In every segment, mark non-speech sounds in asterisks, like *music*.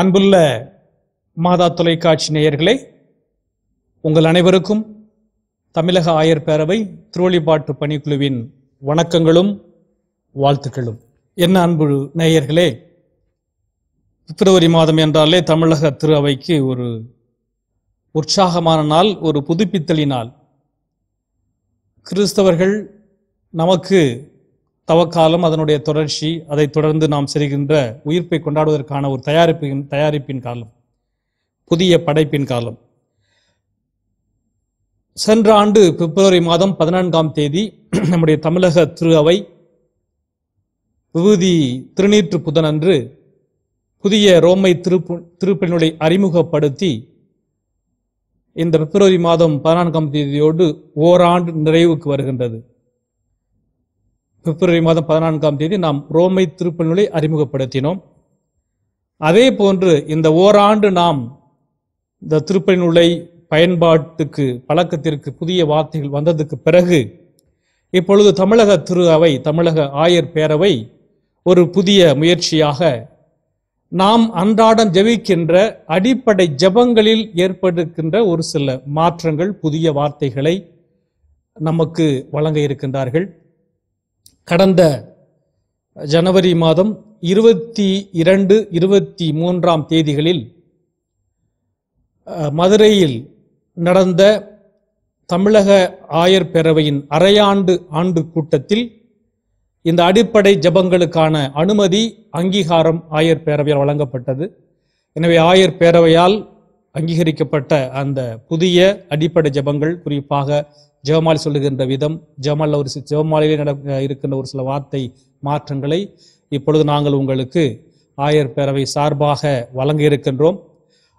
அன்புள்ள மாதா தொலைக்காட்சி நேயர்களே உங்கள் அனைவருக்கும் தமிழக ஆயர் பேரவை திருவழிபாட்டு பணிக்குழுவின் வணக்கங்களும் வாழ்த்துக்களும். என்ன அன்பு நேயர்களே பிப்ரவரி மாதம் என்றாலே தமிழக திரு அவைக்கு ஒரு உற்சாகமான நாள் ஒரு புதுப்பித்தலினால் கிறிஸ்தவர்கள் நமக்கு தவக்காலம் அதனுடைய தொடர்ச்சி அதை தொடர்ந்து நாம் செல்கின்ற உயிர்ப்பை கொண்டாடுவதற்கான ஒரு தயாரிப்பின் தயாரிப்பின் காலம் புதிய படைப்பின் காலம். சென்ற ஆண்டு பிப்ரவரி மாதம் பதினான்காம் தேதி நம்முடைய தமிழக திரு அவை விபூதி திருநீற்று புதனன்று புதிய ரோமை திருப்பு திருப்பணிகளை அறிமுகப்படுத்தி இந்த பிப்ரவரி மாதம் பதினான்காம் தேதியோடு ஓராண்டு நிறைவுக்கு வருகின்றது. பிப்ரவரி மாதம் பதினான்காம் தேதி நாம் ரோமை திருப்பநூலை அறிமுகப்படுத்தினோம். அதே போன்று இந்த ஓராண்டு நாம் இந்த திருப்பநூலை பயன்பாட்டுக்கு பழக்கத்திற்கு புதிய வார்த்தைகள் வந்ததுக்கு பிறகு இப்பொழுது தமிழக திரு அவை தமிழக ஆயர் பேரவை ஒரு புதிய முயற்சியாக நாம் அன்றாடம் ஜெபிக்கின்ற அடிப்படை ஜெபங்களில் ஏற்படுகின்ற ஒரு சில மாற்றங்கள் புதிய வார்த்தைகளை நமக்கு வழங்க இருக்கின்றார்கள். கடந்த ஜனவரி மாதம் இருபத்தி இரண்டு இருபத்தி மூன்றாம் தேதிகளில் மதுரையில் நடந்த தமிழக ஆயர் பேரவையின் அரையாண்டு ஆண்டு கூட்டத்தில் இந்த அடிப்படை ஜெபங்களுக்கான அனுமதி அங்கீகாரம் ஆயர் பேரவையால் வழங்கப்பட்டது. எனவே ஆயர் பேரவையால் அங்கீகரிக்கப்பட்ட அந்த புதிய அடிப்படை ஜெபங்கள் குறிப்பாக ஜெவமாலி சொல்லுகின்ற விதம் ஜெவமாலில் ஒரு சி- நட இருக்கின்ற ஒரு சில வார்த்தை மாற்றங்களை இப்பொழுது நாங்கள் உங்களுக்கு ஆயர் பேரவை சார்பாக வழங்க இருக்கின்றோம்.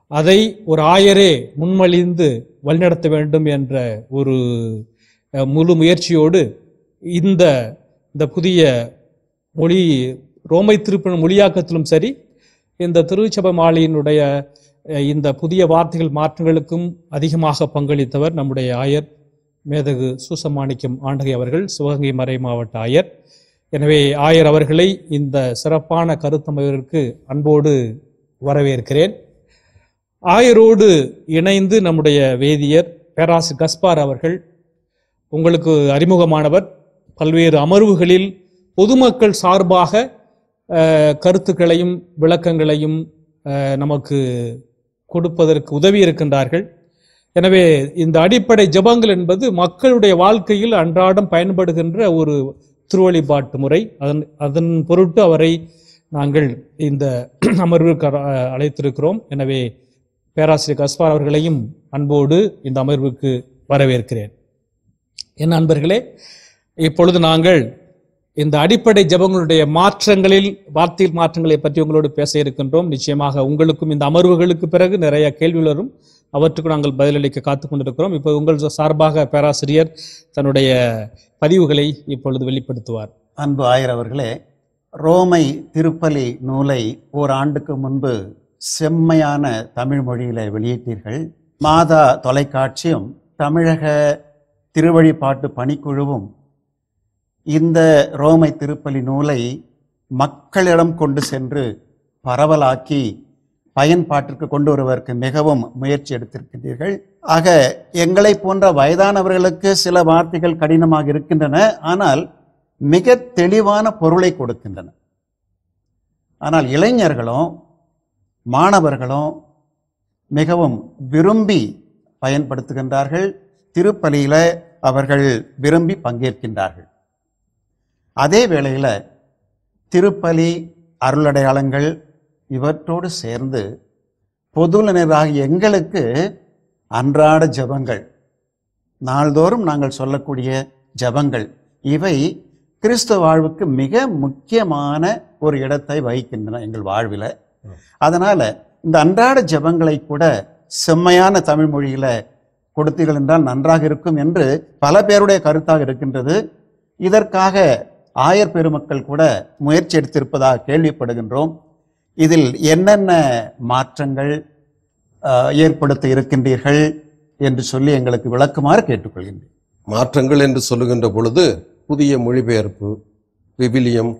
அதை ஒரு ஆயரே முன்மொழிந்து வழிநடத்த வேண்டும் என்ற ஒரு முழு முயற்சியோடு இந்த இந்த புதிய மொழி ரோமை திருப்பின மொழியாக்கத்திலும் சரி இந்த திருச்சபை மாலையினுடைய இந்த புதிய வார்த்தைகள் மாற்றங்களுக்கும் அதிகமாக பங்களித்தவர் நம்முடைய ஆயர் மேதகு சூசமாணிக்கம் ஆண்டகை அவர்கள் சிவகங்கை மறை மாவட்ட ஆயர். எனவே ஆயர் அவர்களை இந்த சிறப்பான கருத்தமைவிற்கு அன்போடு வரவேற்கிறேன். ஆயரோடு இணைந்து நம்முடைய வேதியர் பேராசு கஸ்பார் அவர்கள் உங்களுக்கு அறிமுகமானவர். பல்வேறு அமர்வுகளில் பொதுமக்கள் சார்பாக கருத்துக்களையும் விளக்கங்களையும் நமக்கு கொடுப்பதற்கு உதவி இருக்கின்றார்கள் எனவே இந்த அடிப்படை ஜெபங்கள் என்பது மக்களுடைய வாழ்க்கையில் அன்றாடம் பயன்படுகின்ற ஒரு திருவழிபாட்டு முறை. அதன் அதன் பொருட்டு அவரை நாங்கள் இந்த *clears throat* அமர்வுக்கு அழைத்திருக்கிறோம். எனவே பேராசிரியர் கஸ்பார் அவர்களையும் அன்போடு இந்த அமர்வுக்கு வரவேற்கிறேன். என் அன்பர்களே இப்பொழுது நாங்கள் இந்த அடிப்படை ஜெபங்களுடைய மாற்றங்களில் வார்த்தையில் மாற்றங்களை பற்றி உங்களோடு பேச இருக்கின்றோம். நிச்சயமாக உங்களுக்கும் இந்த அமர்வுகளுக்கு பிறகு நிறைய கேள்விகள் வரும். அவற்றுக்கு நாங்கள் பதிலளிக்க காத்து கொண்டிருக்கிறோம் இப்போ உங்கள் சார்பாக பேராசிரியர் தன்னுடைய பதிவுகளை இப்பொழுது வெளிப்படுத்துவார். அன்பு ஆயர் அவர்களே ரோமை திருப்பலி நூலை ஓராண்டுக்கு முன்பு செம்மையான தமிழ் மொழியில் வெளியிட்டீர்கள். மாதா தொலைக்காட்சியும் தமிழக திருவழிபாட்டு பணிக்குழுவும் இந்த ரோமை திருப்பலி நூலை மக்களிடம் கொண்டு சென்று பரவலாக்கி பயன்பாட்டிற்கு கொண்டு வருவதற்கு மிகவும் முயற்சி எடுத்திருக்கின்றீர்கள் ஆக எங்களை போன்ற வயதானவர்களுக்கு சில வார்த்தைகள் கடினமாக இருக்கின்றன ஆனால் மிக தெளிவான பொருளை கொடுக்கின்றன. ஆனால் இளைஞர்களும் மாணவர்களும் மிகவும் விரும்பி பயன்படுத்துகின்றார்கள். திருப்பலியில் அவர்கள் விரும்பி பங்கேற்கின்றார்கள். அதே வேளையில் திருப்பலி அருளடையாளங்கள் இவற்றோடு சேர்ந்து பொதுநராகிய எங்களுக்கு அன்றாட ஜெபங்கள். நாள்தோறும் நாங்கள் சொல்லக்கூடிய ஜெபங்கள். இவை கிறிஸ்தவ வாழ்வுக்கு மிக முக்கியமான ஒரு இடத்தை வகிக்கின்றன எங்கள் வாழ்வில். அதனால் இந்த அன்றாட ஜெபங்களை கூட செம்மையான தமிழ் மொழியில் கொடுத்தீர்கள் என்றால் நன்றாக இருக்கும் என்று பல பேருடைய கருத்தாக இருக்கின்றது. இதற்காக ஆயர் பெருமக்கள் கூட முயற்சி எடுத்திருப்பதாக கேள்விப்படுகின்றோம். இதில் என்னென்ன மாற்றங்கள் ஏற்படுத்த இருக்கின்றீர்கள் என்று சொல்லி எங்களுக்கு விளக்குமாறு கேட்டுக்கொள்கின்றேன் மாற்றங்கள் என்று சொல்லுகின்ற பொழுது புதிய மொழிபெயர்ப்பு விவிலியம்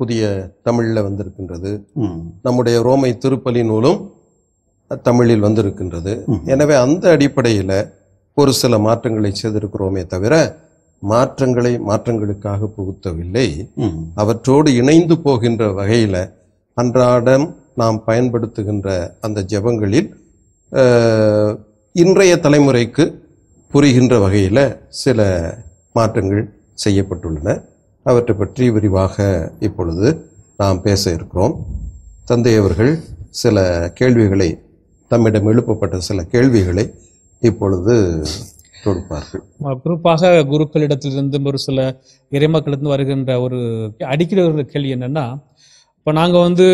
புதிய தமிழில் வந்திருக்கின்றது. நம்முடைய ரோமை திருப்பலி நூலும் தமிழில் வந்திருக்கின்றது. எனவே அந்த அடிப்படையில் ஒரு சில மாற்றங்களை செய்திருக்கிறோமே தவிர மாற்றங்களை மாற்றங்களுக்காக புகுத்தவில்லை. அவற்றோடு இணைந்து போகின்ற வகையில் அன்றாடம் நாம் பயன்படுத்துகின்ற அந்த ஜெபங்களில் இன்றைய தலைமுறைக்கு புரிகின்ற வகையில் சில மாற்றங்கள் செய்யப்பட்டுள்ளன. அவற்றை பற்றி விரிவாக இப்பொழுது நாம் பேச இருக்கிறோம். தந்தை அவர்கள் சில கேள்விகளை தம்மிடம் எழுப்பப்பட்ட சில கேள்விகளை இப்பொழுது கொடுப்பார்கள் குறிப்பாக குருக்களிடத்திலிருந்து ஒரு சில இறைமக்களிடந்து வருகின்ற ஒரு அடிக்கிற ஒரு கேள்வி என்னென்னா இப்போ நாங்கள் வந்து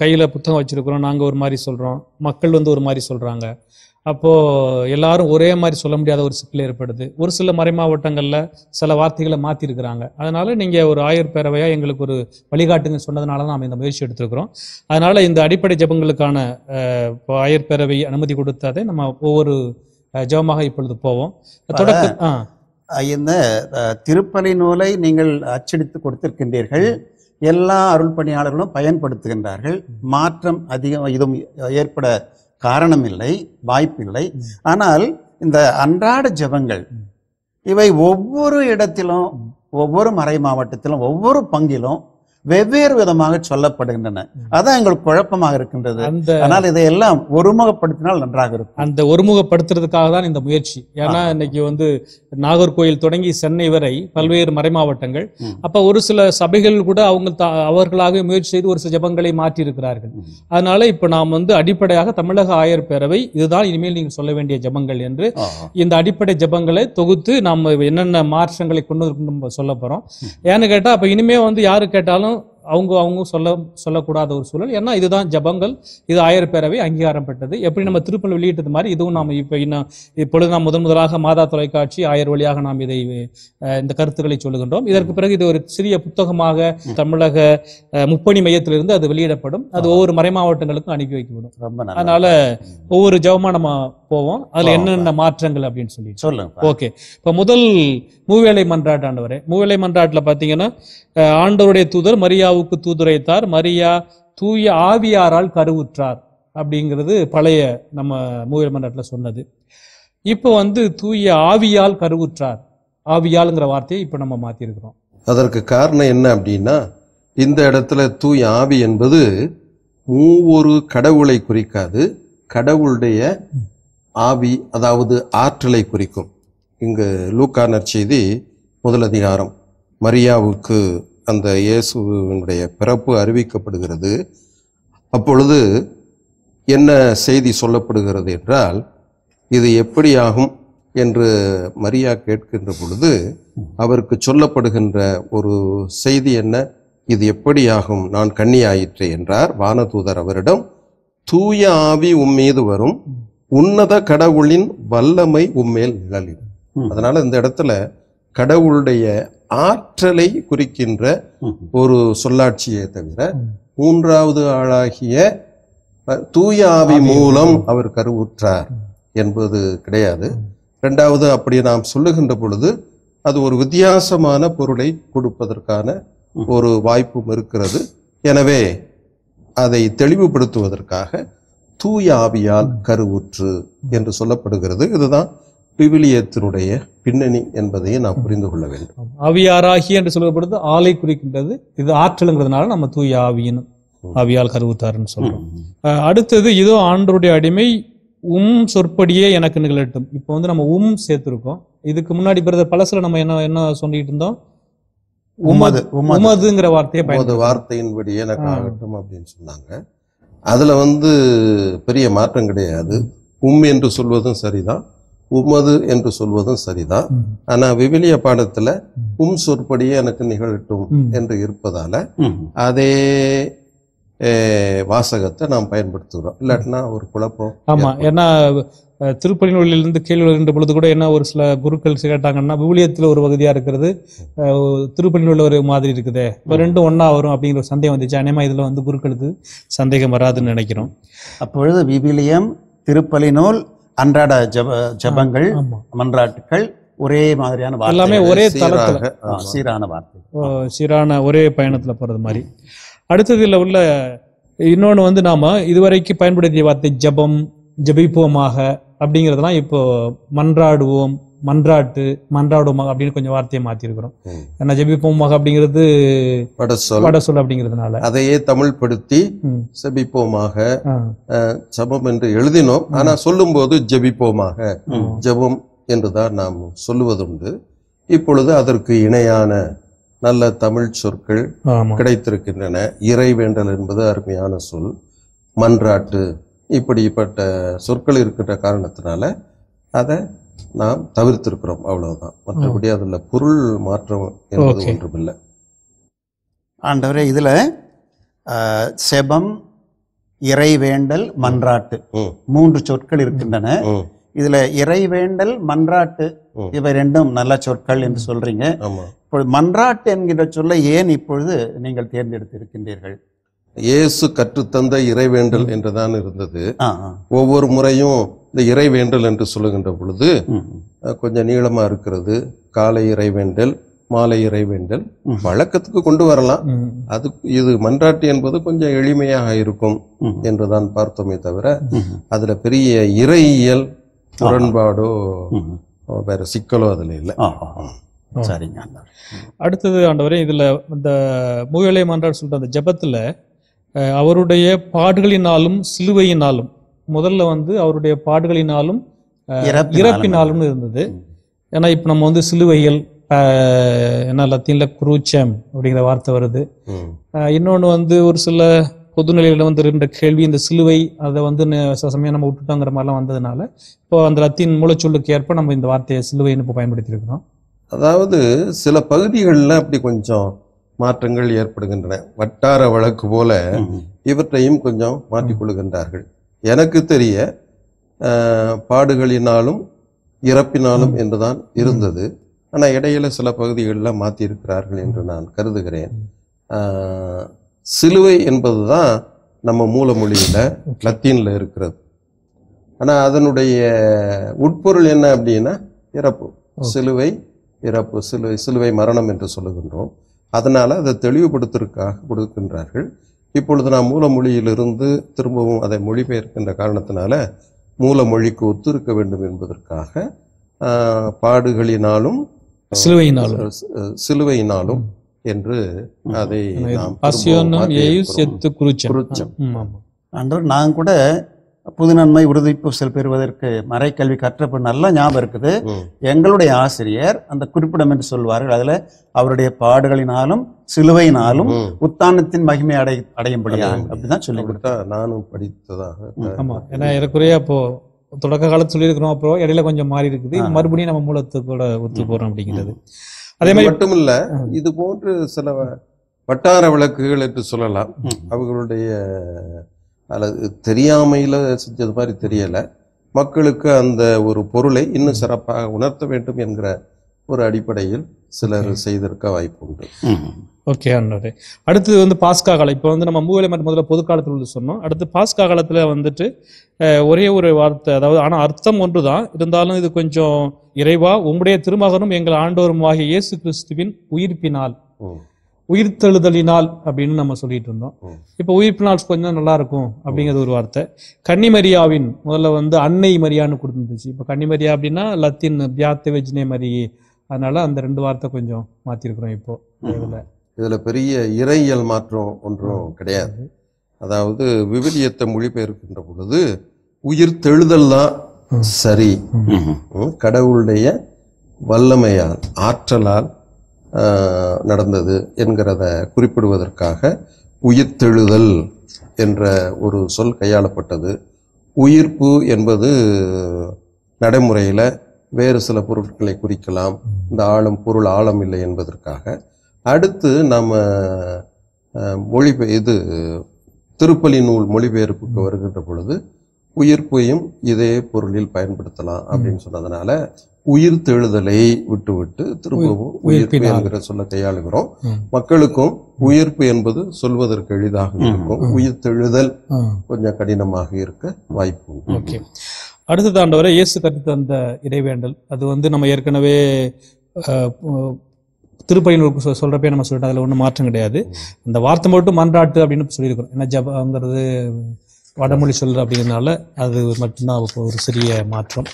கையில புத்தகம் வச்சிருக்கிறோம். நாங்கள் ஒரு மாதிரி சொல்றோம். மக்கள் வந்து ஒரு மாதிரி சொல்றாங்க. அப்போ எல்லாரும் ஒரே மாதிரி சொல்ல முடியாத ஒரு சிக்கல் ஏற்படுது. ஒரு சில மறை மாவட்டங்கள்ல சில வார்த்தைகளை மாத்திருக்கிறாங்க. அதனால நீங்க ஒரு ஆயர் பேரவையா எங்களுக்கு ஒரு வழிகாட்டுங்க சொன்னதுனால தான் நாம இந்த முயற்சி எடுத்திருக்கிறோம். அதனால இந்த அடிப்படை ஜெபங்களுக்கான ஆயர் பேரவை அனுமதி கொடுத்ததை நம்ம ஒவ்வொரு ஜெபமாக இப்பொழுது போவோம். தொடக்க இந்த திருப்பலி நூலை நீங்கள் அச்சடித்து கொடுத்திருக்கின்றீர்கள். எல்லா அருள் பணியாளர்களும் பயன்படுத்துகின்றார்கள். மாற்றம் அதிகம் இதுவும் ஏற்பட காரணமில்லை வாய்ப்பில்லை. ஆனால் இந்த அன்றாட ஜெபங்கள் இவை ஒவ்வொரு இடத்திலும் ஒவ்வொரு மறை மாவட்டத்திலும் ஒவ்வொரு பங்கிலும் வெவ்வேறு விதமாக சொல்லப்படுகின்றன. அதான் எங்களுக்கு குழப்பமாக இருக்கின்றது. ஆனால் இதையெல்லாம் ஒருமுகப்படுத்தினால் நன்றாக இருக்கும். அந்த ஒருமுகப்படுத்துறதுக்காக தான் இந்த முயற்சி. ஏன்னா இன்னைக்கு வந்து நாகர்கோயில் தொடங்கி சென்னை வரை பல்வேறு மறைமாவட்டங்கள். அப்ப ஒரு சில சபைகள் கூட அவங்க தா- அவர்களாகவே முயற்சி செய்து ஒரு சில ஜெபங்களை மாற்றி இருக்கிறார்கள். அதனால இப்ப நாம் வந்து அடிப்படையாக தமிழக ஆயர் பேரவை இதுதான் இனிமேல் நீங்க சொல்ல வேண்டிய ஜெபங்கள் என்று. இந்த அடிப்படை ஜெபங்களை தொகுத்து நம்ம என்னென்ன மாற்றங்களை கொண்டு சொல்ல போறோம். ஏன்னு கேட்டா அப்ப இனிமே வந்து யாரு கேட்டாலும் அவங்க அவங்க சொல்ல சொல்லக்கூடாத ஒரு சூழல். ஏன்னா இதுதான் ஜெபங்கள். இது ஆயர் பேரவை அங்கீகாரம் பெற்றது எப்படி நம்ம திருப்பல் வெளியிட்டது மாதிரி இதுவும் நாம் இப்போ இன்னும் இப்பொழுது நாம் முதன் முதலாக மாதா தொலைக்காட்சி ஆயர் வழியாக நாம் இதை இந்த கருத்துக்களை சொல்லுகின்றோம். இதற்கு பிறகு இது ஒரு சிறிய புத்தகமாக தமிழக முப்பணி மையத்திலிருந்து அது வெளியிடப்படும். அது ஒவ்வொரு மறை மாவட்டங்களுக்கும் அனுப்பி வைக்கப்படும். அதனால ஒவ்வொரு ஜெபமா நம்ம போவோம். அதுல. என்னென்ன மாற்றங்கள் அப்படின்னு சொல்லி. சொல்லுங்க ஓகே. இப்போ முதல் மூவேளை மன்றாட்டு ஆண்டவரே. மூவேளை மன்றாட்டில் பார்த்தீங்கன்னா ஆண்டவருடைய தூதர் மரியாவுக்கு தூதுரைத்தார். மரியா தூய ஆவியாரால் கருவுற்றார் அப்படிங்கிறது பழைய நம்ம மூவேளை மன்றாட்டில் சொன்னது. இப்போ வந்து தூய ஆவியால் கருவுற்றார். ஆவியால்ங்கிற வார்த்தையை இப்போ நம்ம மாற்றிருக்கிறோம் அதற்கு காரணம் என்ன அப்படின்னா இந்த இடத்துல தூய் ஆவி என்பது மூவொரு கடவுளை குறிக்காது கடவுளுடைய ஆவி அதாவது ஆற்றலை குறிக்கும். இங்கு லூக்கானர் செய்தி முதல் அதிகாரம். மரியாவுக்கு அந்த இயேசுவினுடைய பிறப்பு அறிவிக்கப்படுகிறது. அப்பொழுது என்ன செய்தி சொல்லப்படுகிறது என்றால் இது எப்படியாகும் என்று மரியா கேட்கின்ற பொழுது அவருக்கு சொல்லப்படுகின்ற ஒரு செய்தி என்ன? இது எப்படியாகும்? நான் கண்ணியாயிற்று என்றார். வானதூதர் அவரிடம் தூய ஆவி உம்மீது வரும். உன்னத கடவுளின் வல்லமை உம்மேல் நிழலிடும். அதனால இந்த இடத்துல கடவுளுடைய ஆற்றலை குறிக்கின்ற. ஒரு சொல்லாட்சியே தவிர. மூன்றாவது ஆளாகிய தூய ஆவி மூலம் அவர் கருவுற்றார் என்பது கிடையாது. ரெண்டாவது அப்படி நாம் சொல்லுகின்ற பொழுது அது ஒரு வித்தியாசமான பொருளை கொடுப்பதற்கான ஒரு வாய்ப்பும் இருக்கிறது. எனவே அதை தெளிவுபடுத்துவதற்காக தூய ஆவியால் கருவுற்று என்று சொல்லப்படுகிறது. இதுதான் விவிலியத்தினுடைய பின்னணி என்பதையும் நாம் புரிந்து கொள்ள வேண்டும். ஆவியாராகி என்று சொல்லப்படுது ஆலை குறிக்கின்றது. இது ஆற்றலுங்கிறதுனால நம்ம தூய ஆவியின் ஆவியால் கருவுத்தாருன்னு சொல்றோம். அடுத்தது இதோ ஆண்டருடைய அடிமை உம் சொற்படியே எனக்கு நிகழட்டும். இப்போ வந்து நம்ம உம் சேர்த்திருக்கோம். இதுக்கு முன்னாடி பிறந்த பழசுல நம்ம என்ன என்ன சொல்லிட்டு இருந்தோம்? உமது உமது உமதுங்கிற வார்த்தையை வார்த்தையின்படி எனக்கு. ஆகட்டும் அப்படின்னு சொன்னாங்க. அதுல வந்து பெரிய மாற்றம் கிடையாது உம் என்று சொல்வதும் சரிதான் உமது என்று சொல்வதும் சரிதான் ம். ஆனா விவிலிய பாடத்துல உம் சொற்படியே எனக்கு நிகழட்டும். என்று இருப்பதால. அதே வாசகத்தை நாம் பயன்படுத்துகிறோம். இல்லாட்டினா ஒரு குழப்பம் ஆமா ஏற்படும். ஏன்னா அஹ், திருப்பலி நூலிலிருந்து கேள்வி வருகின்ற பொழுது கூட என்ன ஒரு சில குருக்கள் கேட்டாங்கன்னா விவிலியத்துல ஒரு பகுதியா இருக்கிறது அஹ், திருப்பலி நூல்ல ஒரு மாதிரி இருக்குதே. இப்போ ரெண்டும் ஒண்ணா வரும் அப்படிங்கிற ஒரு சந்தேகம் வந்துச்சு. அநேகமா இதுல வந்து குருக்களுக்கு சந்தேகம் வராதுன்னு நினைக்கிறோம். அப்பொழுது விவிலியம் திருப்பலி நூல் அன்றாட ஜப ஜபங்கள் ஆமா. மன்றாட்டுக்கள் ஒரே மாதிரியான வார்த்தை எல்லாமே ஒரே தளத்துல. சீரான வார்த்தை சீரான ஒரே பயணத்துல போறது மாதிரி. அடுத்ததுல உள்ள இன்னொன்னு வந்து நாம இதுவரைக்கும் பயன்படுத்திய வார்த்தை ஜெபம் ஜெபிப்போமாக அப்படிங்கிறதெல்லாம் இப்போ மன்றாடுவோம் மன்றாட்டு மன்றாடுவோமாக அப்படின்னு கொஞ்சம் வார்த்தையை மாத்திருக்கிறோம். ம். ஏன்னா ஜெபிப்போமாக அப்படிங்கிறது வட சொல் வட சொல் அப்படிங்கிறதுனால. அதையே தமிழ்படுத்தி ம். செபிப்போமாக ஆ. ஜெபம் என்று எழுதினோம். ஆனா சொல்லும்போது ஜெபிப்போமாக. ஜெபம் என்றுதான் நாம் சொல்லுவதுண்டு. இப்பொழுது அதற்கு இணையான நல்ல தமிழ் சொற்கள் கிடைத்திருக்கின்றன. இறைவேண்டல் என்பது அருமையான சொல். மன்றாட்டு இப்படிப்பட்ட சொற்கள் இருக்கின்ற காரணத்தினால அதை நாம் தவிர்த்திருக்கிறோம். அவ்வளவுதான். மற்றபடி அதுல பொருள் மாற்றம் என்பது. ஒன்றுமில்லை. ஆண்டவரே இதுல ஆஹ், செபம் இறைவேண்டல் மன்றாட்டு மூன்று சொற்கள் இருக்கின்றன. இதுல இறைவேண்டல் மன்றாட்டு. இவை ரெண்டும் நல்ல சொற்கள் என்று சொல்றீங்க ஆமா இப்பொழுது மன்றாட்டு என்கிற சொல்லை ஏன் இப்பொழுது நீங்கள் தேர்ந்தெடுத்து இருக்கின்றீர்கள் இயேசு கற்றுத்தந்த இறைவேண்டல் என்றுதான் இருந்தது. ஒவ்வொரு முறையும் இந்த இறைவேண்டல் என்று சொல்லுகின்ற பொழுது கொஞ்சம் நீளமா இருக்கிறது காலை இறைவேண்டல் மாலை இறைவேண்டல். வழக்கத்துக்கு கொண்டு வரலாம். அது இது மன்றாட்டு என்பது கொஞ்சம் எளிமையாக இருக்கும். என்றுதான் பார்த்தோமே தவிர. அதுல பெரிய இறையியல் முரண்பாடோ. வேற சிக்கலோ அதுல இல்லை. சரிங்க ஆண்டவரே. அடுத்தது ஆண்டவரே இதுல இந்த முயலை மன்றாடு சொல்ற அந்த ஜெபத்துல அவருடைய பாடுகளினாலும் சிலுவையினாலும் முதல்ல வந்து அவருடைய பாடுகளினாலும் இறப்பினாலும். இறப்பினாலும்னு இருந்தது. ஏன்னா இப்போ நம்ம வந்து சிலுவைகள் அஹ், என்ன லத்தீன்ல குரூச்சம் அப்படிங்கிற வார்த்தை வருது இன்னொன்னு வந்து ஒரு சில பொதுநிலையில வந்து இருந்த கேள்வி இந்த சிலுவை அதை வந்து சமயம் நம்ம விட்டுட்டோங்கிற மாதிரிலாம் வந்ததுனால இப்போ அந்த லத்தீன் மூலச்சொல்லுக்கு ஏற்ப நம்ம இந்த வார்த்தையை சிலுவைன்னு இப்போ பயன்படுத்தியிருக்கிறோம். அதாவது சில பகுதிகளில் அப்படி கொஞ்சம் மாற்றங்கள் ஏற்படுகின்றன. வட்டார வழக்கு போல. இவற்றையும் கொஞ்சம் மாற்றிக்கொள்கின்றார்கள் எனக்கு தெரிய பாடுகளினாலும் இறப்பினாலும் என்றுதான் இருந்தது. ஆனா இடையில சில பகுதிகளில் மாற்றியிருக்கிறார்கள் என்று நான் கருதுகிறேன். சிலுவை என்பதுதான் நம்ம மூலமொழியில லத்தீன்ல இருக்கிறது. ஆனா அதனுடைய உட்பொருள் என்ன அப்படின்னா இறப்பு. சிலுவை இறப்பு சிலுவை சிலுவை மரணம் என்று சொல்லுகின்றோம். அதனால அதை தெளிவுபடுத்துவதற்காக கொடுக்கின்றார்கள். இப்பொழுது நாம் மூலமொழியிலிருந்து திரும்பவும் அதை மொழிபெயர்க்கின்ற காரணத்தினால மூலமொழிக்கு ஒத்திருக்க வேண்டும் என்பதற்காக பாடுகளினாலும் சிலுவையினாலும். சிலுவையினாலும் என்று அதை ஆண்டவர் நான் கூட புது நன்மை உறுதிப்பூசல் பெறுவதற்கு மறைக்கல்வி கற்றப்ப நல்ல ஞாபகம் இருக்குது. எங்களுடைய ஆசிரியர் அந்த குறிப்பிடம் என்று சொல்வார்கள். அதுல அவருடைய பாடுகளினாலும் சிலுவையினாலும். உத்தானத்தின் மகிமை அடை அடையும்படியாக. அப்படிதான் சொல்லி அப்படித்தான் நானும் படித்ததாக ஆமா. ஏன்னா ஏறக்குறைய அப்போ தொடக்க காலத்துல சொல்லியிருக்கிறோம். அப்புறம் இடையில கொஞ்சம் மாறி இருக்குது. மறுபடியும் நம்ம மூலத்துக்கூட ஒத்து போறோம் அப்படிங்கிறது. அதே மாதிரி மட்டுமில்ல ம். இது போன்று சில வட்டார விளக்குகள் என்று சொல்லலாம். அவர்களுடைய அல்லது தெரியாமையில செஞ்சது மாதிரி தெரியல மக்களுக்கு அந்த ஒரு பொருளை இன்னும் சிறப்பாக உணர்த்த வேண்டும் என்கிற ஒரு அடிப்படையில் சிலர் செய்திருக்க வாய்ப்பு உண்டு. ஓகே அண்ணாரு அடுத்தது வந்து பாஸ்கா காலம் இப்போ வந்து நம்ம மூவேலை மட்டும் முதல்ல பொது காலத்தில் உள்ள சொன்னோம். அடுத்து பாஸ்கா காலத்தில் வந்துட்டு ஒரே ஒரு வார்த்தை அதாவது ஆனால் அர்த்தம் ஒன்று தான் இருந்தாலும் இது கொஞ்சம் இறைவா உம்முடைய திருமகனும் எங்கள் ஆண்டோரும் ஆகிய இயேசு கிறிஸ்துவின் உயிர்ப்பினால். உயிர்த்தெழுதலினால் அப்படின்னு நம்ம சொல்லிட்டு இருந்தோம். இப்போ உயிர்ப்பினால் கொஞ்சம் நல்லா இருக்கும் அப்படிங்கிறது ஒரு வார்த்தை. கன்னிமரியாவின் முதல்ல வந்து அன்னை மரியான்னு கொடுத்துருந்துச்சு. இப்போ கன்னிமரியா அப்படின்னா லத்தீன் பியாத்த வெஜ்னே மரியே அதனால அந்த ரெண்டு வார்த்தை கொஞ்சம் மாத்திருக்கிறோம் இப்போ. இதுல. இதுல பெரிய இறையியல் மாற்றம் ஒன்றும் கிடையாது. அதாவது விவிலியத்தை மொழிபெயர்க்கின்ற பொழுது உயிர் தெழுதல் தான். சரி. கடவுளுடைய வல்லமையால் ஆற்றலால் நடந்தது என்கிறத குறிப்பிடுவதற்காக உயிர்த்தெழுதல் என்ற ஒரு சொல் கையாளப்பட்டது. உயிர்ப்பு என்பது நடைமுறையில் வேறு சில பொருட்களை குறிக்கலாம். இந்த ஆழம் பொருள் ஆழம் இல்லை என்பதற்காக. அடுத்து நம்ம மொழிபெ இது திருப்பலி நூல் மொழிபெயர்ப்புக்கு வருகின்ற பொழுது உயிர்ப்பையும் இதே பொருளில் பயன்படுத்தலாம் அப்படின்னு சொன்னதுனால உயிர் தெழுதலை விட்டு விட்டு திரும்பவும் உயிர்ப்பு. என்கிற சொல்ல கையாளுகிறோம். மக்களுக்கும் உயிர்ப்பு என்பது சொல்வதற்கு எளிதாக இருக்கும். உயிர் தெழுதல் கொஞ்சம் கடினமாக இருக்க வாய்ப்பு ஓகே. அடுத்தது ஆண்டவரை இயேசு கற்று தந்த இறைவேண்டல். அது வந்து நம்ம ஏற்கனவே அஹ், உ- திருப்பையில் சொ- சொல்றப்பே நம்ம சொல்லிட்டோம் அதில் ஒன்றும் மாற்றம் கிடையாது. அந்த வார்த்தை மட்டும் மன்றாட்டு அப்படின்னு சொல்லியிருக்கிறோம். ஏன்னா ஜபங்கிறது வடமொழி சொல்ற அப்படிங்கிறதுனால அது மட்டும்தான் ஒரு சிறிய மாற்றம்.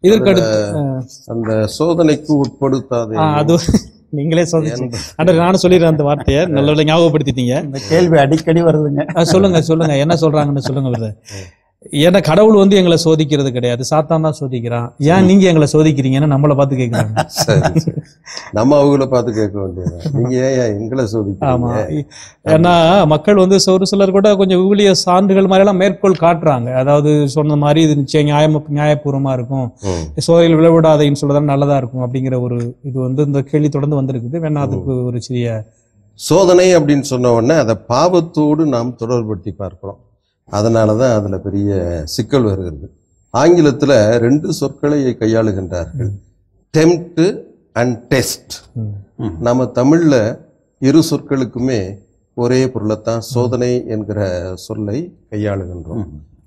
இதற்கு அடுத்து அஹ், அந்த சோதனைக்கு உட்படுத்தாதே. அது *laughs* நீங்களே சொல்லுங்க ஆண்டவர் நானும் சொல்லிடுறேன் அந்த வார்த்தையை. நல்ல ஞாபகப்படுத்திட்டீங்க. இந்த கேள்வி அடிக்கடி வருதுங்க. சொல்லுங்க சொல்லுங்க. என்ன சொல்றாங்கன்னு சொல்லுங்க ஏன்னா கடவுள் வந்து எங்களை சோதிக்கிறது கிடையாது. சாத்தான் தான் சோதிக்கிறான். ஏன் நீங்க எங்களை சோதிக்கிறீங்கன்னு நம்மளை பார்த்து கேட்குறாங்க. *laughs* நம்ம அவங்கள பார்த்து கேட்க வேண்டியது. நீங்க ஏன் எங்களை ஆமா. சோதிக்கிறீங்க ஏன்னா மக்கள் வந்து ஒரு சிலர் கூட கொஞ்சம் விவிலிய சான்றுகள் மாதிரி எல்லாம் மேற்கோள் காட்டுறாங்க. அதாவது சொன்ன மாதிரி இது நிச்சயம் நியாயம் நியாயபூர்வமா இருக்கும். சோதனையில் விளைவிடாதைன்னு சொல்றதால நல்லதா இருக்கும் அப்படிங்கிற ஒரு இது வந்து இந்த கேள்வி தொடர்ந்து வந்திருக்குது. வேணா அதுக்கு ஒரு சிறிய சோதனை அப்படின்னு சொன்ன உடனே அதை பாவத்தோடு நாம் தொடர்படுத்தி பார்க்கிறோம். அதனால தான் அதில் பெரிய சிக்கல் வருகிறது. ஆங்கிலத்தில் ரெண்டு சொற்களை கையாளுகின்றார்கள். டெம்ட் அண்ட் டெஸ்ட் நம்ம தமிழில் இரு சொற்களுக்குமே ஒரே பொருளைத்தான் சோதனை என்கிற சொல்லை கையாளுகின்றோம்.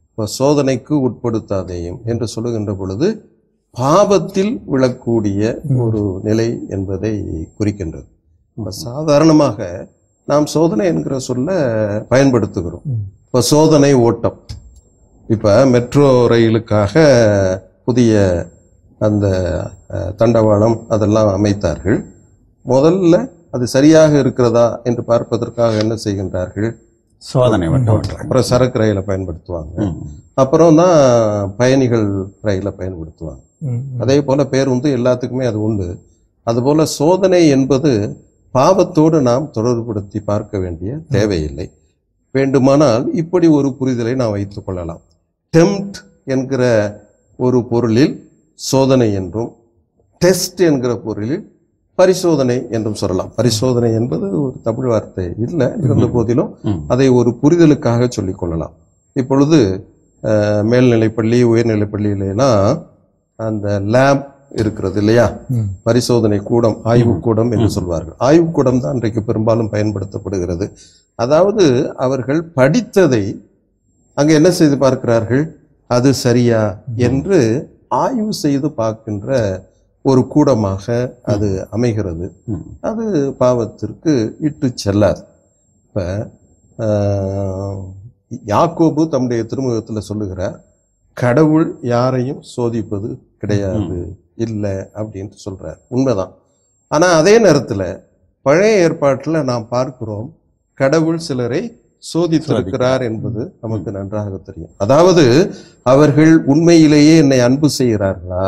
இப்போ சோதனைக்கு உட்படுத்தாதேயும் என்று சொல்லுகின்ற பொழுது பாவத்தில் விழக்கூடிய ஒரு நிலை என்பதை குறிக்கின்றது. இப்ப சாதாரணமாக நாம் சோதனை என்கிற சொல்ல பயன்படுத்துகிறோம். இப்போ சோதனை ஓட்டம். இப்போ மெட்ரோ ரயிலுக்காக புதிய அந்த தண்டவாளம் அதெல்லாம் அமைத்தார்கள். முதல்ல அது சரியாக இருக்கிறதா என்று பார்ப்பதற்காக என்ன செய்கின்றார்கள்? சோதனை. அப்புறம் சரக்கு ரயிலை பயன்படுத்துவாங்க. அப்புறம் தான் பயணிகள் ரயிலை பயன்படுத்துவாங்க. அதே போல பேருந்து எல்லாத்துக்குமே அது உண்டு. அதுபோல சோதனை என்பது பாவத்தோடு நாம் தொடர்புபடுத்தி பார்க்க வேண்டிய தேவையில்லை. வேண்டுமானால் இப்படி ஒரு புரிதலை நாம் வைத்துக் கொள்ளலாம். டெம்ட் என்கிற ஒரு பொருளில் சோதனை என்றும் டெஸ்ட் என்கிற பொருளில் பரிசோதனை என்றும் சொல்லலாம். பரிசோதனை என்பது ஒரு தமிழ் வார்த்தை இல்லை இருந்த போதிலும். அதை ஒரு புரிதலுக்காக சொல்லிக் கொள்ளலாம். இப்பொழுது மேல்நிலைப்பள்ளி உயர்நிலைப்பள்ளியிலாம் அந்த லேப் இருக்கிறது இல்லையா. பரிசோதனை கூடம் ஆய்வு கூடம் என்று சொல்வார்கள். ஆய்வு கூடம் தான் இன்றைக்கு பெரும்பாலும் பயன்படுத்தப்படுகிறது. அதாவது அவர்கள் படித்ததை அங்க என்ன செய்து பார்க்கிறார்கள்? அது சரியா என்று ஆய்வு செய்து பார்க்கின்ற ஒரு கூடமாக அது அமைகிறது. அது பாவத்திற்கு இட்டு செல்லாது. இப்ப யாக்கோபு தம்முடைய திருமுகத்தில் சொல்லுகிறார் கடவுள் யாரையும் சோதிப்பது கிடையாது இல்லை அப்படின்னு சொல்றார். உண்மைதான். ஆனா அதே நேரத்துல பழைய ஏற்பாட்டில் நாம் பார்க்கிறோம் கடவுள் சிலரை சோதித்திருக்கிறார் என்பது நமக்கு நன்றாக தெரியும். அதாவது அவர்கள் உண்மையிலேயே என்னை அன்பு செய்கிறார்களா?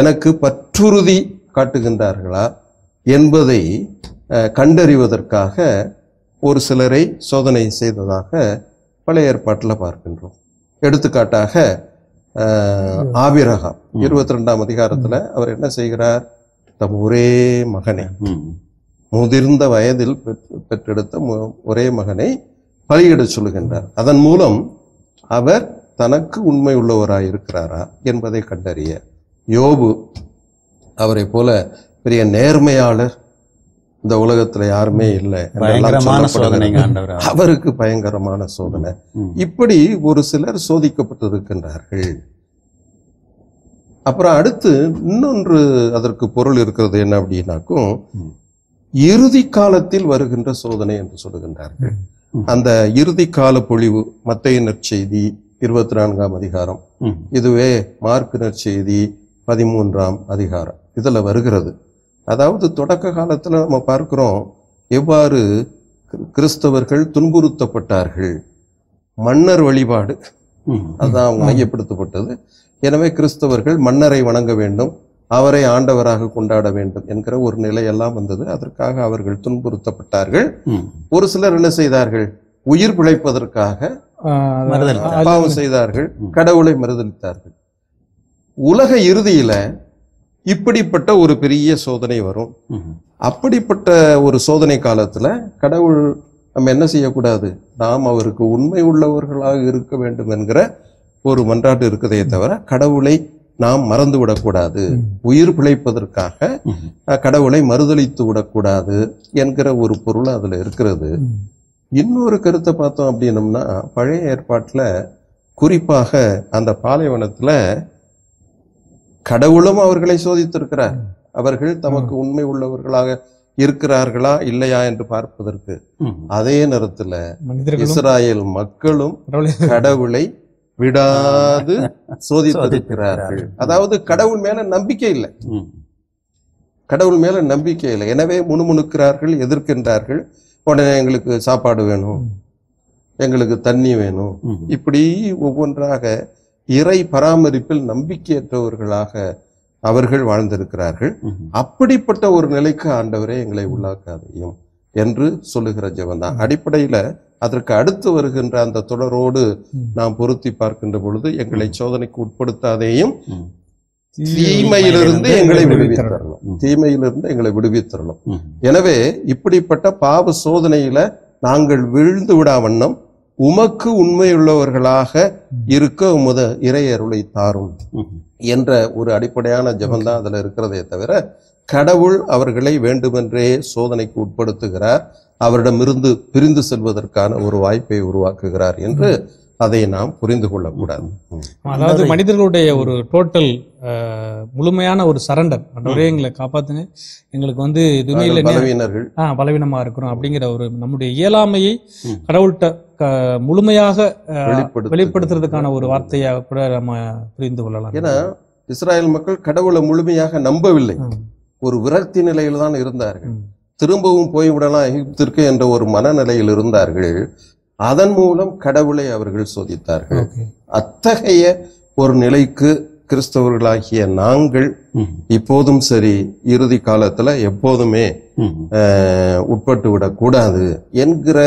எனக்கு பற்றுறுதி காட்டுகின்றார்களா? என்பதை கண்டறிவதற்காக ஒரு சிலரை சோதனை செய்ததாக பழைய ஏற்பாட்டில் பார்க்கின்றோம். எடுத்துக்காட்டாக ஆபிரகாம் இருபத்தி ரெண்டாம் அதிகாரத்துல அவர் என்ன செய்கிறார்? தம் ஒரே மகனை. முதிர்ந்த வயதில் பெற்று- பெற்றெடுத்த ஒரே மகனை பலியிடச் சொல்லுகின்றார். அதன் மூலம் அவர் தனக்கு உண்மை உள்ளவராய் இருக்கிறாரா என்பதை கண்டறிய யோபு அவரை போல பெரிய நேர்மையாளர் இந்த உலகத்துல யாருமே இல்லை அவருக்கு பயங்கரமான சோதனை. இப்படி ஒரு சிலர் சோதிக்கப்பட்டிருக்கின்றார்கள். அப்புறம் அடுத்து இன்னொன்று அதற்கு பொருள் இருக்கிறது என்ன அப்படின்னாக்கும். இறுதி காலத்தில் வருகின்ற சோதனை என்று சொல்லுகின்றார்கள். அந்த இறுதி கால பொழிவு மத்திய நற்செய்தி இருபத்தி நான்காம் அதிகாரம். இதுவே மார்க் நற்செய்தி பதிமூன்றாம் அதிகாரம். இதுல வருகிறது. அதாவது தொடக்க காலத்துல நம்ம பார்க்கிறோம் எவ்வாறு கிறிஸ்தவர்கள் துன்புறுத்தப்பட்டார்கள். மன்னர் வழிபாடு. அதுதான் அவங்க மையப்படுத்தப்பட்டது. எனவே கிறிஸ்தவர்கள் மன்னரை வணங்க வேண்டும். அவரை ஆண்டவராக கொண்டாட வேண்டும் என்கிற ஒரு நிலையெல்லாம் வந்தது. அதற்காக அவர்கள் துன்புறுத்தப்பட்டார்கள். ஒரு சிலர் என்ன செய்தார்கள்? உயிர் பிழைப்பதற்காக பாவம் செய்தார்கள். கடவுளை மறுதளித்தார்கள் உலக இறுதியில இப்படிப்பட்ட ஒரு பெரிய சோதனை வரும். அப்படிப்பட்ட ஒரு சோதனை காலத்துல கடவுள் நம்ம என்ன செய்யக்கூடாது? நாம் அவருக்கு உண்மை உள்ளவர்களாக இருக்க வேண்டும் என்கிற ஒரு மன்றாட்டு இருக்குதே தவிர கடவுளை நாம் மறந்து விடக்கூடாது. உயிர் பிழைப்பதற்காக கடவுளை மறுதளித்து விடக்கூடாது என்கிற ஒரு பொருள் அதுல இருக்கிறது. இன்னொரு கருத்தை பார்த்தோம் அப்படின்னம்னா பழைய ஏற்பாட்டுல குறிப்பாக அந்த பாலைவனத்துல கடவுளும் அவர்களை சோதித்திருக்கிறார் அவர்கள் தமக்கு உண்மை உள்ளவர்களாக இருக்கிறார்களா இல்லையா என்று பார்ப்பதற்கு. அதே நேரத்துல இஸ்ராயேல் மக்களும் கடவுளை விடாது சோதித்திருக்கிறார்கள். அதாவது கடவுள் மேல நம்பிக்கை இல்லை. கடவுள் மேல நம்பிக்கை இல்லை. எனவே முணுமுணுக்கிறார்கள் எதிர்க்கின்றார்கள். உடனே எங்களுக்கு சாப்பாடு வேணும். எங்களுக்கு தண்ணி வேணும். இப்படி ஒவ்வொன்றாக இறை பராமரிப்பில் நம்பிக்கையற்றவர்களாக அவர்கள் வாழ்ந்திருக்கிறார்கள். அப்படிப்பட்ட ஒரு நிலைக்கு ஆண்டவரே எங்களை உள்ளாக்காதையும் என்று சொல்லுகிற ஜெபம்தான் அடிப்படையில அதற்கு அடுத்து வருகின்ற அந்த தொடரோடு. நாம் பொருத்தி பார்க்கின்ற பொழுது எங்களை சோதனைக்கு உட்படுத்தாதேயும். தீமையிலிருந்து எங்களை. விடுவித்தரணும் தீமையிலிருந்து எங்களை விடுவித்தரணும். எனவே இப்படிப்பட்ட பாவ சோதனையில நாங்கள் விழுந்து விடா வண்ணம் உமக்கு உண்மையுள்ளவர்களாக இருக்க உமத இறை அருளை தாரும் என்ற ஒரு அடிப்படையான ஜபந்தான் அதில் இருக்கிறதே தவிர கடவுள் அவர்களை வேண்டுமென்றே சோதனைக்கு உட்படுத்துகிறார் அவரிடமிருந்து பிரிந்து செல்வதற்கான ஒரு வாய்ப்பை உருவாக்குகிறார் என்று அதை நாம் புரிந்து கொள்ளக்கூடாது. அதாவது மனிதர்களுடைய ஒரு டோட்டல் முழுமையான ஒரு சரண்டர். ஆண்டவரே எங்களை காப்பாத்துங்க. எங்களுக்கு வந்து எதுவுமே இல்லை பலவீனர்கள். ஆ பலவீனமா இருக்கிறோம் அப்படிங்கிற ஒரு நம்முடைய இயலாமையை. கடவுள்கிட்ட முழுமையாக வெளிப்படுத்துறதுக்கான ஒரு வார்த்தையாக கூட நம்ம புரிந்து கொள்ளலாம். ஏன்னா இஸ்ராயல் மக்கள் கடவுளை முழுமையாக நம்பவில்லை. ஒரு விரக்தி நிலையில் தான் இருந்தார்கள். திரும்பவும் போய்விடலாம் எகிப்திற்கு என்ற ஒரு மனநிலையில் இருந்தார்கள். அதன் மூலம் கடவுளை அவர்கள் சோதித்தார்கள். அத்தகைய ஒரு நிலைக்கு கிறிஸ்தவர்களாகிய நாங்கள். இப்போதும் சரி இறுதி காலத்துல எப்போதுமே உட்பட்டு விடக்கூடாது என்கிற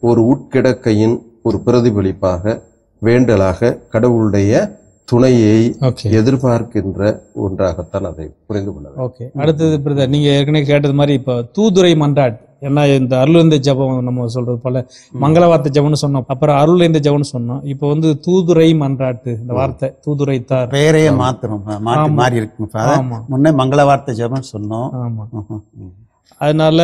ஒரு உட்கிடக்கையின் ஒரு பிரதிபலிப்பாக வேண்டலாக கடவுளுடைய துணையை. எதிர்பார்க்கின்ற ஒன்றாகத்தான் அதை புரிந்து கொள்ள. ஓகே அடுத்தது பிரதர் நீங்க ஏற்கனவே கேட்டது மாதிரி இப்போ தூதுரை மன்றாட் ஏன்னா இந்த அருள் ஜபம் நம்ம சொல்றது போல மங்கள வார்த்தை ஜபம்னு சொன்னோம். அப்புறம் அருள் இந்த ஜபம்னு சொன்னோம். இப்போ வந்து தூதுரை மன்றாட்டு இந்த வார்த்தை தூதுரைத்தார். பெயரையே மாத்துறோம் மாற்றி ஆமா. மாறி ஆமா. முன்னே மங்கள வார்த்தை ஜெபம் சொன்னோம். ஆமா. அதனால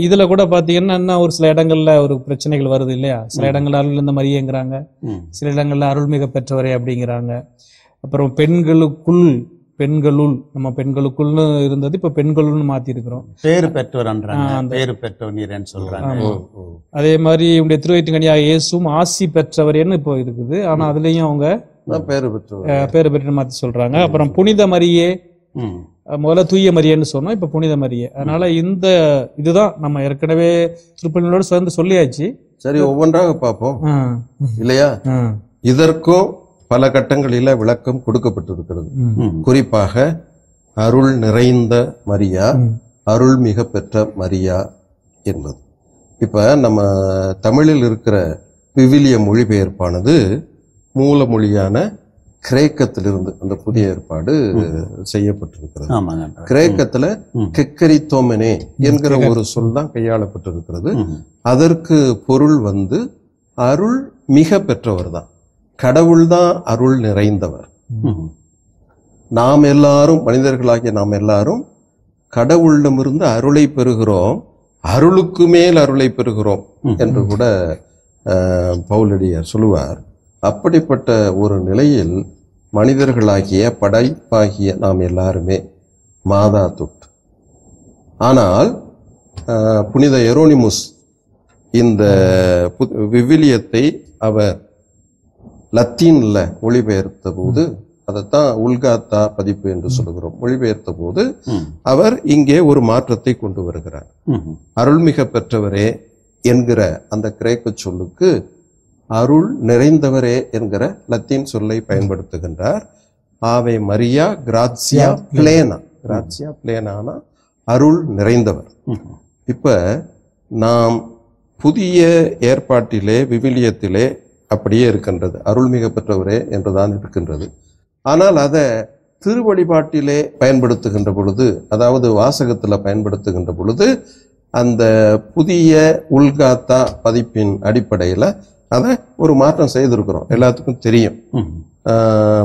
இதுல கூட பாத்தீங்கன்னா என்ன ஒரு சில இடங்கள்ல ஒரு பிரச்சனைகள் வருது இல்லையா? சில இடங்கள்ல அருள் இந்த மரியங்கிறாங்க ம். சில இடங்கள்ல அருள்மிக பெற்றவரே அப்படிங்கிறாங்க. அப்புறம் பெண்களுக்குள் பெண்களுள் நம்ம பெண்களுக்குள்னு இருந்தது இப்ப பெண்களுள்னு மாத்தி இருக்கிறோம் பேரு அந்த- பேரு பெற்றவர் சொல்றாங்க. அதே மாதிரி உடைய திருவயிற்றுக்கணியாக இயேசும் ஆசி பெற்றவரேன்னு இப்போ இருக்குது. ஆனா அதுலயும் அவங்க பேரு பெற்றவர் பேரு பெற்று மாத்தி சொல்றாங்க. அப்புறம் புனித மரியே முதல்ல தூய மரியன்னு சொன்னோம் இப்ப புனித மரியே. அதனால இந்த இதுதான் நம்ம ஏற்கனவே திருப்பணிகளோடு சேர்ந்து சொல்லியாச்சு. சரி ஒவ்வொன்றாக பார்ப்போம். இல்லையா? இதற்கும் பல கட்டங்களில விளக்கம் கொடுக்கப்பட்டிருக்கிறது. குறிப்பாக அருள் நிறைந்த மரியா அருள் மிக பெற்ற மரியா என்பது. இப்ப நம்ம தமிழில் இருக்கிற விவிலிய மொழிபெயர்ப்பானது மூல மொழியான கிரேக்கத்திலிருந்து அந்த புதிய ஏற்பாடு செய்யப்பட்டிருக்கிறது ஆமாங்க கிரேக்கத்துல. கெக்கரித்தோமனே என்கிற ஒரு சொல் தான் கையாளப்பட்டிருக்கிறது. அதற்கு பொருள் வந்து அருள் மிக பெற்றவர் தான் கடவுள் தான் அருள் நிறைந்தவர். நாம் எல்லாரும் மனிதர்களாகிய நாம் எல்லாரும் கடவுளிடமிருந்து அருளை பெறுகிறோம் அருளுக்கு மேல் அருளை பெறுகிறோம். என்று கூட பவுலடியார் சொல்லுவார் அப்படிப்பட்ட ஒரு நிலையில் மனிதர்களாகிய படைப்பாகிய நாம் எல்லாருமே மாதா தொட்டு ஆனால் புனித எரோனிமுஸ் இந்த விவிலியத்தை அவர் லத்தீன்ல மொழிபெயர்த்த போது அதைத்தான் உல்காத்தா பதிப்பு என்று சொல்லுகிறோம் மொழிபெயர்த்த போது. அவர் இங்கே ஒரு மாற்றத்தை கொண்டு வருகிறார். அருள்மிக பெற்றவரே என்கிற அந்த கிரேக்க சொல்லுக்கு அருள் நிறைந்தவரே என்கிற லத்தீன் சொல்லை பயன்படுத்துகின்றார். ஆவே மரியா கிராட்சியா பிளேனா. கிராட்சியா பிளேனானா அருள் நிறைந்தவர். இப்ப நாம் புதிய ஏற்பாட்டிலே விவிலியத்திலே அப்படியே இருக்கின்றது. அருள்மிக பெற்றவரே என்றுதான் இருக்கின்றது. ஆனால் அதை திருவழிபாட்டிலே பயன்படுத்துகின்ற பொழுது அதாவது வாசகத்துல பயன்படுத்துகின்ற பொழுது அந்த புதிய உல்காத்தா பதிப்பின் அடிப்படையில அதை ஒரு மாற்றம் செய்திருக்கிறோம். எல்லாத்துக்கும் தெரியும்.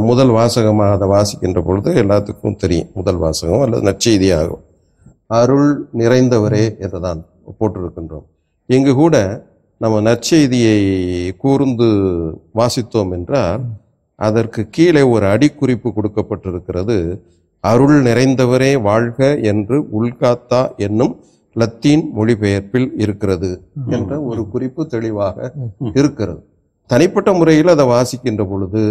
முதல் வாசகமாக அதை வாசிக்கின்ற பொழுது எல்லாத்துக்கும் தெரியும். முதல் வாசகம் அல்லது நற்செய்தியாகும். அருள் நிறைந்தவரே என்றுதான் போட்டிருக்கின்றோம். இங்கு கூட நம்ம நற்செய்தியை கூர்ந்து வாசித்தோம் என்றால் அதற்கு கீழே ஒரு அடிக்குறிப்பு கொடுக்கப்பட்டிருக்கிறது. அருள் நிறைந்தவரே வாழ்க என்று உள்காத்தா என்னும் லத்தீன் மொழிபெயர்ப்பில் இருக்கிறது என்ற ஒரு குறிப்பு தெளிவாக இருக்கிறது. தனிப்பட்ட முறையில் அதை வாசிக்கின்ற பொழுது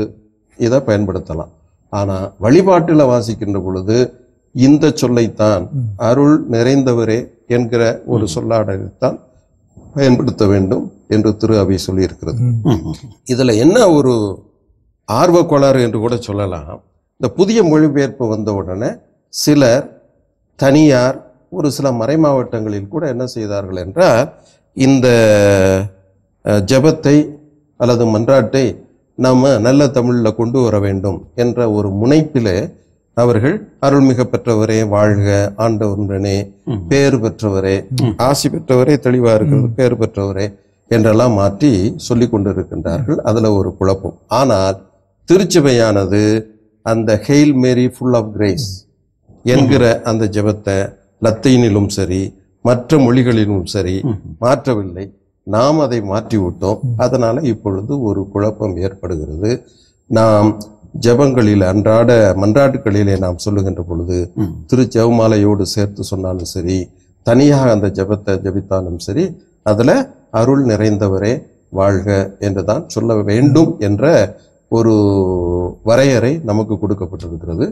இதை பயன்படுத்தலாம். ஆனா வழிபாட்டில் வாசிக்கின்ற பொழுது இந்த சொல்லைத்தான். அருள் நிறைந்தவரே என்கிற ஒரு சொல்லாடலைத்தான் பயன்படுத்த வேண்டும் என்று திரு அவை சொல்லியிருக்கிறது. இதுல என்ன ஒரு ஆர்வ கோளாறு என்று கூட சொல்லலாம். இந்த புதிய மொழிபெயர்ப்பு வந்த உடனே சிலர் தனியார் ஒரு சில மறை மாவட்டங்களில் கூட என்ன செய்தார்கள் என்றால் இந்த ஜெபத்தை அல்லது மன்றாட்டை நாம நல்ல தமிழ்ல கொண்டு வர வேண்டும் என்ற ஒரு முனைப்பிலே அவர்கள் அருள்மிக பெற்றவரே வாழ்க ஆண்டவருடனே ம். பேறு பெற்றவரே ஆசி பெற்றவரே தெளிவா இருக்கிறது பேறு பெற்றவரே என்றெல்லாம் மாற்றி சொல்லிக் கொண்டிருக்கின்றார்கள். அதுல ஒரு குழப்பம். ஆனால் திருச்சபையானது அந்த hail Mary full of grace என்கிற அந்த ஜெபத்தை லத்தீனிலும் சரி மற்ற மொழிகளிலும் சரி. மாற்றவில்லை. நாம் அதை மாற்றி விட்டோம் அதனால இப்பொழுது ஒரு குழப்பம் ஏற்படுகிறது. நாம் ஜெபங்களில் அன்றாட மன்றாட்டுகளிலே நாம் சொல்லுகின்ற பொழுது. திரு ஜெபமாலையோடு சேர்த்து சொன்னாலும் சரி தனியாக அந்த ஜெபத்தை ஜெபித்தாலும் சரி அதுல அருள் நிறைந்தவரே வாழ்க என்றுதான் சொல்ல வேண்டும் என்ற ஒரு வரையறை நமக்கு கொடுக்கப்பட்டிருக்கிறது.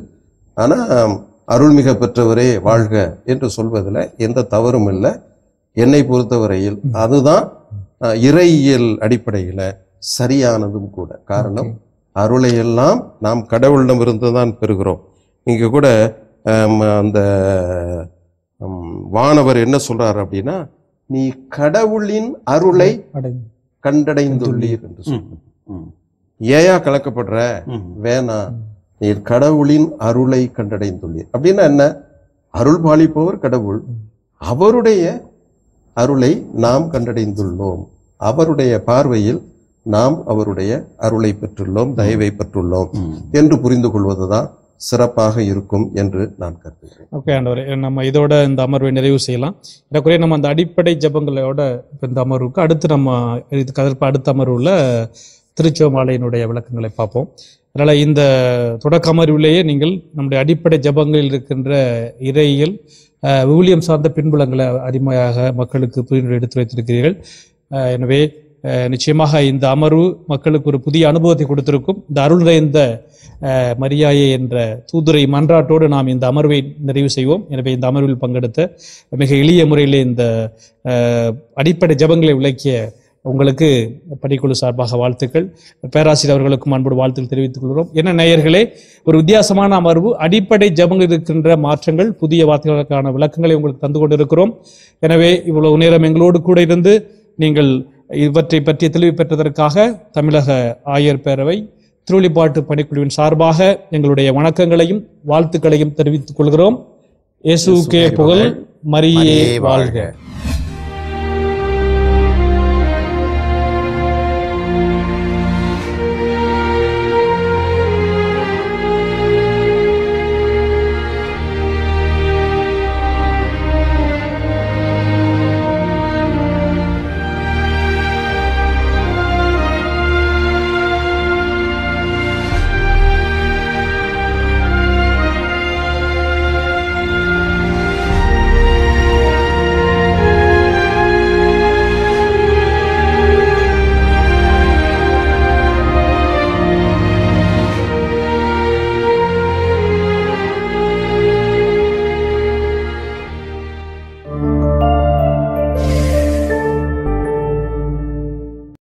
ஆனா அருள்மிக பெற்றவரே வாழ்க என்று சொல்வதில் எந்த தவறும் இல்லை என்னை பொறுத்தவரையில் அதுதான் இறையியல் அடிப்படையில சரியானதும் கூட காரணம் அருளையெல்லாம் நாம் கடவுளிடமிருந்து தான் பெறுகிறோம் இங்க கூட அந்த வானவர் என்ன சொல்றாரு அப்படின்னா நீ கடவுளின் அருளை. கண்டடைந்துள்ளீர் என்று. சொல்லு. ஏயா கலக்கப்படுற. வேணாம் நீர் கடவுளின் அருளை கண்டடைந்துள்ளீர். அப்படின்னா என்ன? அருள் பாலிப்பவர் கடவுள். அவருடைய அருளை நாம் கண்டடைந்துள்ளோம். அவருடைய பார்வையில் நாம் அவருடைய அருளை பெற்றுள்ளோம் தயவை பெற்றுள்ளோம். என்று புரிந்து கொள்வதுதான் சிறப்பாக இருக்கும் என்று நான் கருதுகிறேன். ஓகே ஆண்டவரே நம்ம இதோட இந்த அமர்வை நிறைவு செய்யலாம். எனக்குரிய நம்ம அந்த அடிப்படை ஜெபங்களோட இந்த அமர்வுக்கு அடுத்து நம்ம இதுக்கு அடுத்த அமர்வுல திருச்சிவமாலையினுடைய விளக்கங்களை பார்ப்போம். அதனால் இந்த தொடக்க அமர்விலேயே நீங்கள் நம்முடைய அடிப்படை ஜெபங்களில் இருக்கின்ற இறையியல் விவிலியம் சார்ந்த பின்புலங்களை அருமையாக மக்களுக்கு புரிந்து எடுத்து வைத்திருக்கிறீர்கள். எனவே நிச்சயமாக இந்த அமர்வு மக்களுக்கு ஒரு புதிய அனுபவத்தை கொடுத்திருக்கும். இந்த அருள் நிறைந்த மரியாயை என்ற தூதுரை மன்றாட்டோடு நாம் இந்த அமர்வை நிறைவு செய்வோம். எனவே இந்த அமர்வில் பங்கெடுத்த மிக எளிய முறையில் இந்த அடிப்படை ஜெபங்களை விளக்கிய உங்களுக்கு பணிக்குழு சார்பாக வாழ்த்துக்கள். பேராசிரியர் அவர்களுக்கும் அன்போடு வாழ்த்துக்கள் தெரிவித்துக் கொள்கிறோம். என்ன நேயர்களே ஒரு வித்தியாசமான அமர்வு அடிப்படை ஜெபங்கள் இருக்கின்ற மாற்றங்கள் புதிய வார்த்தைகளுக்கான விளக்கங்களை உங்களுக்கு தந்து கொண்டிருக்கிறோம். எனவே இவ்வளவு நேரம் எங்களோடு கூட இருந்து நீங்கள் இவற்றை பற்றி தெளிவு பெற்றதற்காக தமிழக ஆயர் பேரவை திருவள்ளிப்பாட்டு பணிக்குழுவின் சார்பாக எங்களுடைய வணக்கங்களையும் வாழ்த்துக்களையும் தெரிவித்துக் கொள்கிறோம். இயேசுக்கே புகழ் மரியே வாழ்க.